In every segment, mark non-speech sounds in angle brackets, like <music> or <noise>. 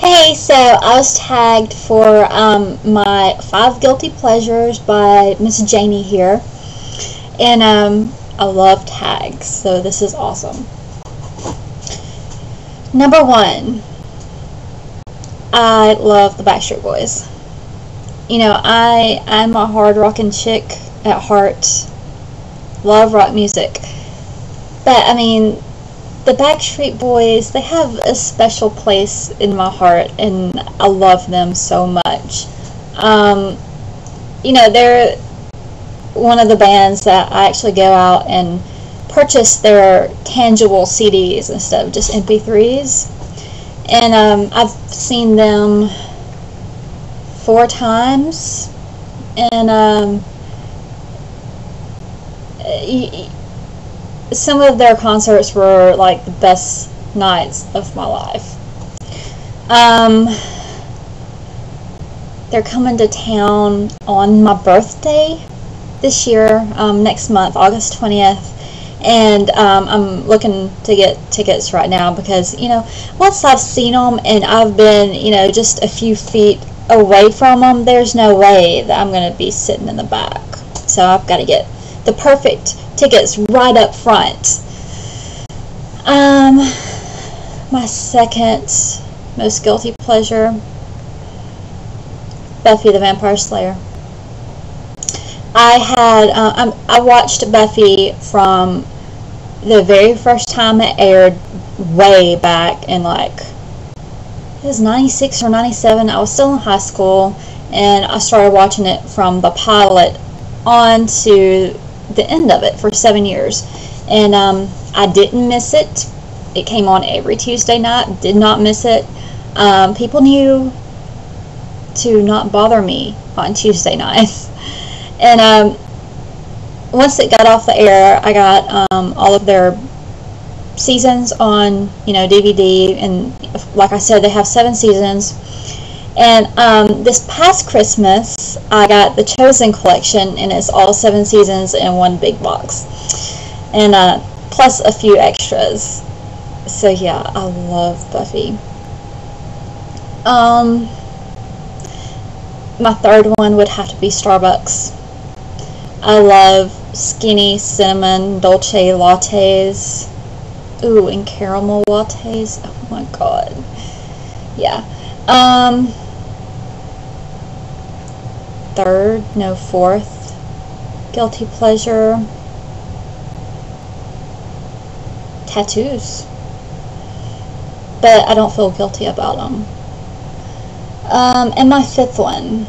Hey, so I was tagged for um, my five guilty pleasures by Miss Janie here, and um, I love tags, so this is awesome. Number one, I love the Backstreet Boys. You know, I I'm a hard rocking chick at heart. Love rock music, but I mean, the Backstreet Boys, they have a special place in my heart, and I love them so much. Um, you know, they're one of the bands that I actually go out and purchase their tangible CDs instead of just MP3s. And um, I've seen them four times, and um, some of their concerts were like the best nights of my life. Um, they're coming to town on my birthday this year, um, next month, August 20th. And um, I'm looking to get tickets right now because, you know, once I've seen them and I've been, you know, just a few feet away from them, there's no way that I'm going to be sitting in the back. So I've got to get the perfect tickets right up front. Um, my second most guilty pleasure Buffy the Vampire Slayer. I had uh, I watched Buffy from the very first time it aired way back in like it was 96 or 97 I was still in high school and I started watching it from the pilot on to the end of it for seven years. And um, I didn't miss it. It came on every Tuesday night. Did not miss it. Um, people knew to not bother me on Tuesday nights. <laughs> And um, once it got off the air, I got um, all of their seasons on, you know, DVD. And like I said, they have seven seasons. And um, this past Christmas, I got the Chosen collection, and it's all seven seasons in one big box, and uh, plus a few extras. So yeah, I love Buffy. Um, my third one would have to be Starbucks. I love skinny cinnamon dolce lattes. Ooh, and caramel lattes. Oh my god. Yeah. Um, third, no fourth. Guilty pleasure. Tattoos. But I don't feel guilty about them. Um, and my fifth one.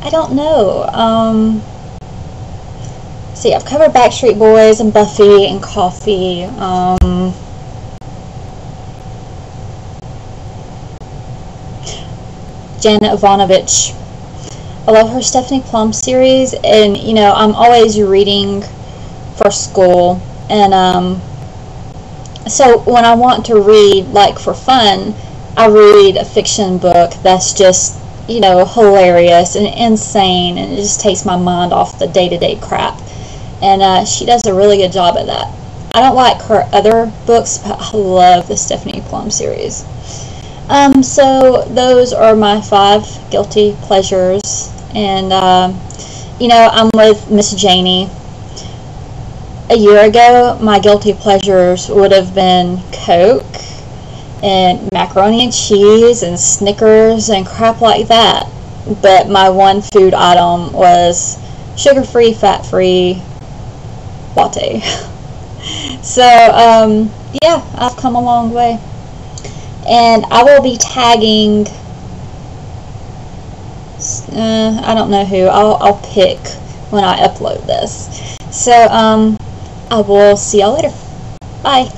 I don't know. Um, see, I've covered Backstreet Boys and Buffy and Coffee. Um, Janet Evanovich. I love her Stephanie Plum series, and you know, I'm always reading for school, and um, so when I want to read, like for fun, I read a fiction book that's just you know hilarious and insane, and it just takes my mind off the day to day crap. And uh, she does a really good job at that. I don't like her other books, but I love the Stephanie Plum series. Um, so those are my five guilty pleasures, and uh, you know I'm with Miss Janie. A year ago, my guilty pleasures would have been Coke and macaroni and cheese and Snickers and crap like that. But my one food item was sugar-free, fat-free latte. <laughs> so um, yeah, I've come a long way. And I will be tagging uh, I don't know who I'll, I'll pick when I upload this. So um, I will see y'all later. Bye